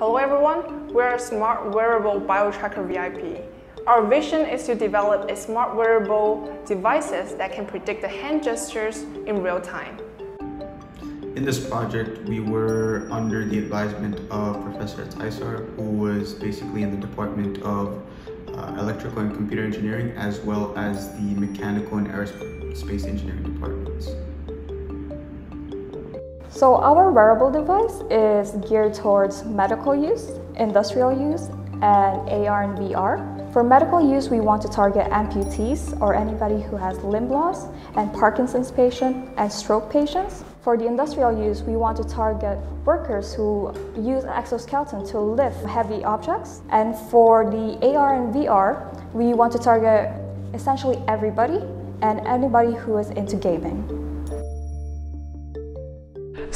Hello everyone, we're Smart Wearable BioTracker VIP. Our vision is to develop a smart wearable devices that can predict the hand gestures in real time. In this project, we were under the advisement of Professor Atashzar, who was basically in the Department of uh, Electrical and Computer Engineering, as well as the Mechanical and Aerospace Engineering departments. So our wearable device is geared towards medical use, industrial use, and AR and VR. For medical use, we want to target amputees or anybody who has limb loss and Parkinson's patient and stroke patients. For the industrial use, we want to target workers who use exoskeleton to lift heavy objects. And for the AR and VR, we want to target essentially everybody and anybody who is into gaming.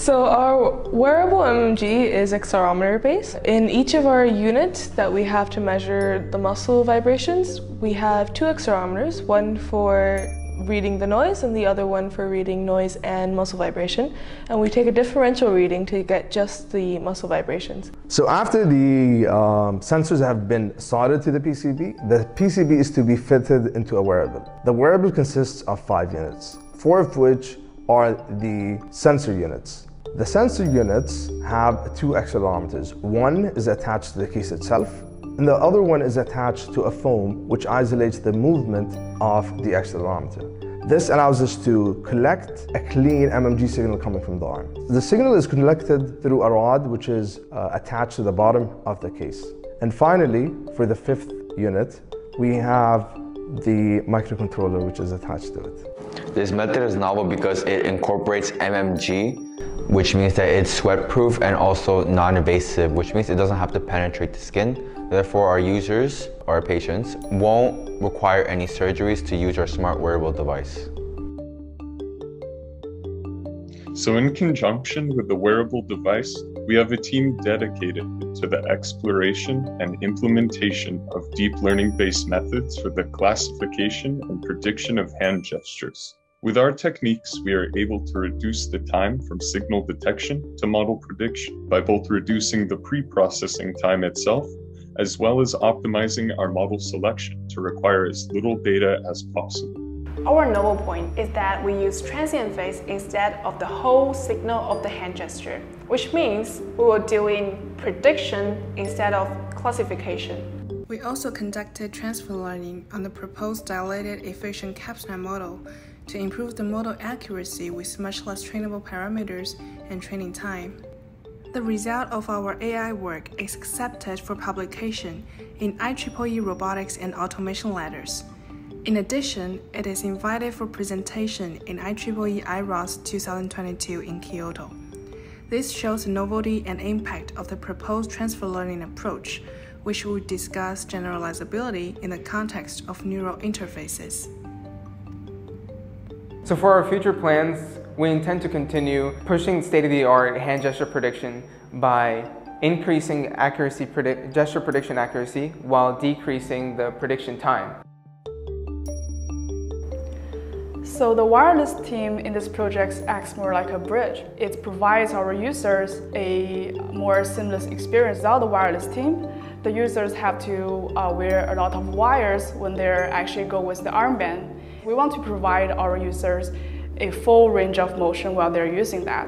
So our wearable MMG is accelerometer based. In each of our units that we have to measure the muscle vibrations, we have two accelerometers, one for reading the noise and the other one for reading noise and muscle vibration. And we take a differential reading to get just the muscle vibrations. So after the um, sensors have been soldered to the PCB, the PCB is to be fitted into a wearable. The wearable consists of five units, four of which are the sensor units. The sensor units have two accelerometers. One is attached to the case itself, and the other one is attached to a foam which isolates the movement of the accelerometer. This allows us to collect a clean MMG signal coming from the arm. The signal is collected through a rod which is uh, attached to the bottom of the case. And finally, for the fifth unit, we have the microcontroller which is attached to it. This method is novel because it incorporates MMG, which means that it's sweat-proof and also non-invasive, which means it doesn't have to penetrate the skin. Therefore, our users, our patients, won't require any surgeries to use our smart wearable device. So in conjunction with the wearable device, we have a team dedicated to the exploration and implementation of deep learning based methods for the classification and prediction of hand gestures. With our techniques, we are able to reduce the time from signal detection to model prediction by both reducing the pre processing time itself as well as optimizing our model selection to require as little data as possible. Our novel point is that we use transient phase instead of the whole signal of the hand gesture, which means we will doing prediction instead of classification. We also conducted transfer learning on the proposed dilated efficient CapsNet model to improve the model accuracy with much less trainable parameters and training time. The result of our AI work is accepted for publication in IEEE Robotics and Automation Letters. In addition, it is invited for presentation in IEEE IROS 2022 in Kyoto. This shows the novelty and impact of the proposed transfer learning approach, which will discuss generalizability in the context of neural interfaces. So for our future plans, we intend to continue pushing state-of-the-art hand gesture prediction by increasing accuracy predict gesture prediction accuracy while decreasing the prediction time. So the wireless team in this project acts more like a bridge. It provides our users a more seamless experience without the wireless team. The users have to uh, wear a lot of wires when they actually go with the armband. We want to provide our users a full range of motion while they're using that.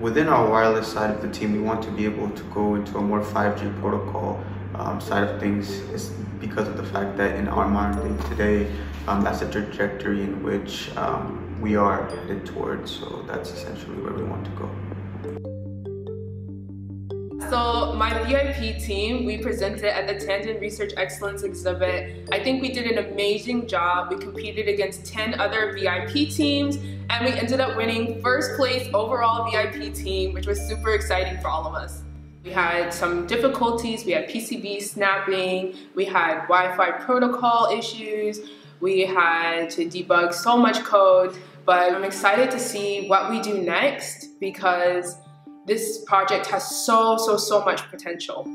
Within our wireless side of the team, we want to be able to go into a more 5G protocol um, side of things is because of the fact that in our modern day today, um, that's the trajectory in which um, we are headed towards. So that's essentially where we want to go. So my VIP team, we presented at the Tandon Research Excellence exhibit. I think we did an amazing job. We competed against 10 other VIP teams and we ended up winning first place overall VIP team, which was super exciting for all of us. We had some difficulties, we had PCB snapping, we had Wi-Fi protocol issues, we had to debug so much code, but I'm excited to see what we do next because this project has so, so, so much potential.